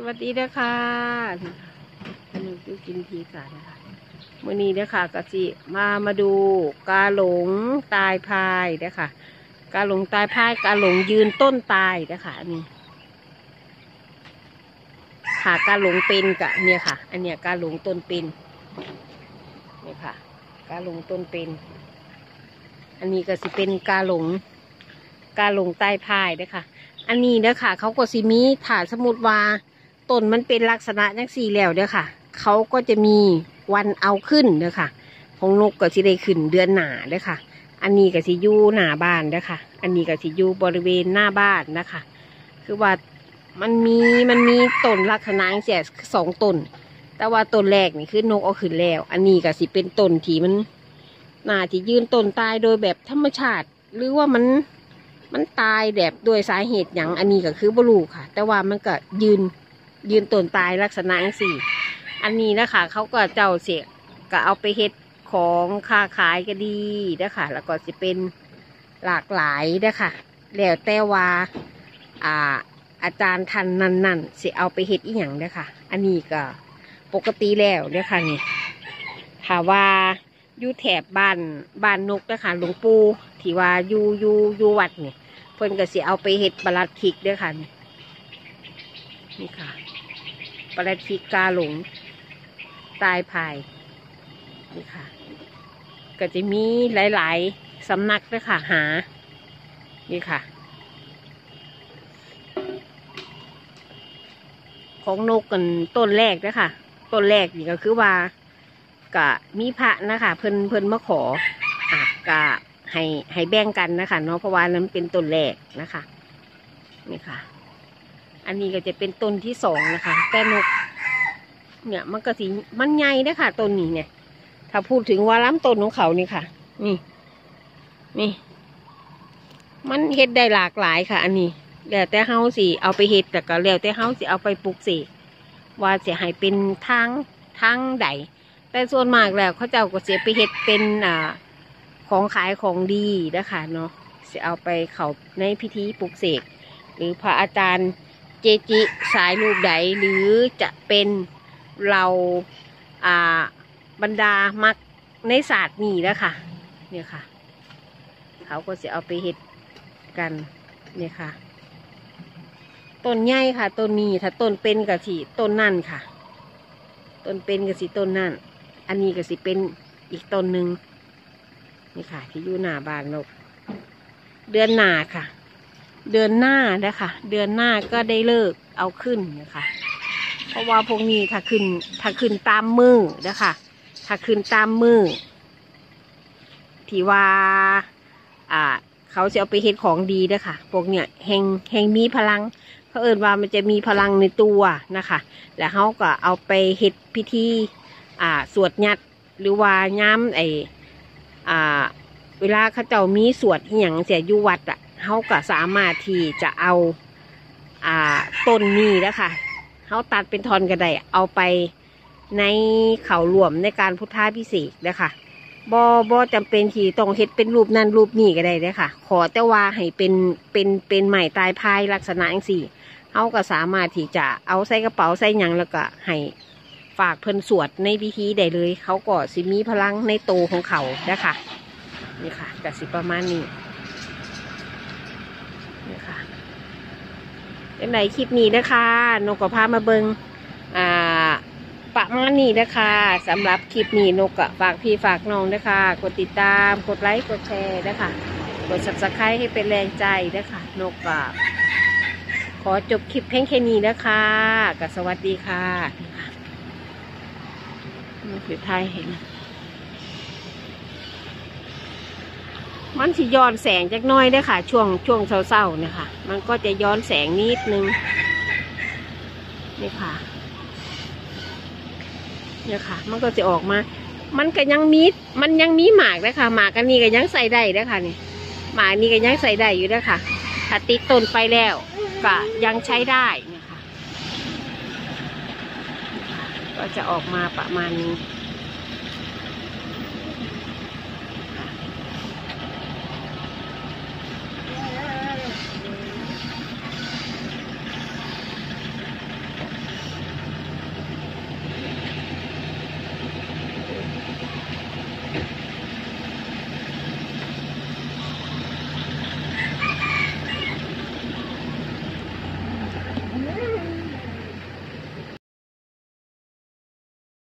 สวัสดีเด้อค่ะอันนี้คือกินพีกันนะคะมื่อนี้เด้อค่ะก็สิมามาดูกาหลงตายพายเด้อค่ะ กาหลงตายพายกาหลงยืนต้นตายเด้อค่ะอันนี้ค่ะกาหลงเป็นกะเนี่ยค่ะ อันเนี้ยกาหลงต้นเป็นเนี่ยค่ะ กาหลงต้นเป็น อันนี้ก็สิเป็นกาหลง กาหลงใต้พายเด้อค่ะอันนี้เด้อค่ะ เขาก็สิมีถาสมมุดว่า ต้นมันเป็นลักษณะจังสี่แล้วเด้อค่ะ เขาก็จะมีวันเอาขึ้นเด้อค่ะ ของนกก็สิได้ขึ้นเดือนหนาเด้อค่ะ อันนี้ก็สิอยู่หน้าบ้านเด้อค่ะ อันนี้ก็สิอยู่บริเวณหน้าบ้านนะคะ คือว่ามันมีมันมีต้นลักษณะเสียสองต้น แต่ว่าต้นแรกนี่คือนกเอาขึ้นแล้ว อันนี้ก็สิเป็นต้นที่มันน่าที่ยืนต้นตายโดยแบบธรรมชาติ หรือว่ามันมันตายแบบด้วยสาเหตุอย่างอันนี้ก็คือบลูค่ะ แต่ว่ามันก็ยืน ยืนต้นตายลักษณะสี่ อันนี้นะคะเขาก็เจ้าเสียก็เอาไปเฮ็ดของค้าขายก็ดีนะคะแล้วก็จะเป็นหลากหลายนะคะแล้วแต่ว่าอ่าอาจารย์ทันนั่นนั่นสิเอาไปเฮ็ดอีหยังนะคะอันนี้ก็ปกติแล้วนะคะนี่ถามว่าอยู่แถบบ้านบ้านนกนะคะหลวงปู่ที่ว่าอยู่อยู่อยู่วัดนี่เพิ่นก็สิเอาไปเฮ็ดบลัดคิกเด้วยค่ะนี่ นี่ค่ะบลัดคิกกาหลง ตายภายนี่ค่ะ ก็จะมีหลาย ๆ สำนักด้วยค่ะ หา นี่ค่ะ ของนกกันต้นแรกนะคะต้นแรกนี่ก็คือว่ากะมีพระนะคะเพิ่นเพิ่นมาขออะกะให้ให้แบ่งกันนะคะเนาะเพราะว่านั้นเป็นต้นแรกนะคะนี่ค่ะ อันนี้ก็จะเป็นต้นที่สองนะคะ แต่นก เนี่ยมันก็สีมันใหญ่นะคะต้นนี้เนี่ย ถ้าพูดถึงว่าล้ำต้นของเขานี่ค่ะ นี่ นี่ มันเฮ็ดได้หลากหลายค่ะ อันนี้แล้วแต่เฮาสิเอาไปเฮ็ดแต่ก็แล้วแต่เฮาสิเอาไปปลูกสกว่าจะให้เป็นทางทางใดแต่ส่วนมากแล้วเขาเจ้าก็เสียไปเฮ็ดเป็นอ่าของขายของดีนะคะเนาะจะเอาไปเขาในพิธีปลูกเสก หรือพระอาจารย์ เจจิสายรูปใดหรือจะเป็นเราอ่าบรรดามักในศาสตร์นี่แล้วค่ะ เนี่ยค่ะ เขาก็จะเอาไปเห็ดกันเนี่ยค่ะต้นใหญ่ค่ะต้นนี้ถ้าต้นเป็นกับสีต้นนั่นค่ะต้นเป็นกับสีต้นนั่น อันนี้กับสีเป็นอีกต้นหนึ่งนี่ค่ะ ที่อยู่หน้าบ้านนกเดือนหนาค่ะ เดือนหน้านะคะเดือนหน้าก็ได้เลิกเอาขึ้นนะคะเพราะว่าพวกนี้ถ้าขึ้นถ้าขึ้นตามมือนะคะถ้าขึ้นตามมือที่ว่าอ่า เขาจะเอาไปเฮ็ดของดีเด้อค่ะพวกเนี้ยแหงแหงมีพลังเขาเอินว่ามันจะมีพลังในตัวนะคะ แล้วเขาก็เอาไปเฮ็ดพิธีอ่าสวดยัดหรือว่าย้ำไออ่า เวลาเขาเจ้ามีสวดอหย่างเสียยู่วัดอะ เขาก็สามารถที่จะเอาอ่าต้นนี้นะคะเขาตัดเป็นทอนก็ได้เอาไปในเขารวมในการพุทธาพิเศษนะคะบอบอจำเป็นที่ต้องเฮ็ดเป็นรูปนั่นรูปนี้ก็ได้เลยค่ะ ขอแต่ว่าให้เป็นเป็นเป็นใหม่ตายพายลักษณะอย่างสี่เขาก็สามารถที่จะเอาใส่กระเป๋าใส่หยังแล้วก็ให้ฝากเพิ่นสวดในพิธีได้เลย เขาก็สิมีพลังในโตวของเขานะคะนี่ค่ะกสิประมาณนี้ค่ะ เป็นไหนคลิปนี้นะคะนกก็พามาเบิงอ่าประมาณนี้นะคะสำหรับคลิปนี้นกก็ฝากพี่ฝากน้องนะคะกดติดตามกดไลค์กดแชร์นะคะกด subscribe ให้เป็นแรงใจนะคะนกก็ขอจบคลิปเพียงแค่นี้นะคะก็สวัสดีค่ะนี่คือไทยเห็น มันสิย้อนแสงจักน้อยเด้ค่ะ ช่วงช่วงเศร้าๆเนี่ยค่ะ มันก็จะย้อนแสงนิดนึงนี่ค่ะเนี่ยค่ะ มันก็จะออกมา มันก็ยังมีมันยังมีหมากเลยค่ะ หมากอันนี้ก็ยังใส่ได้เลยค่ะนี่หมากนี้ก็ยังใส่ได้อยู่เลยค่ะถ้าติดต้นไปแล้วก็ยังใช้ได้เนี่ยค่ะก็จะออกมาประมาณนี้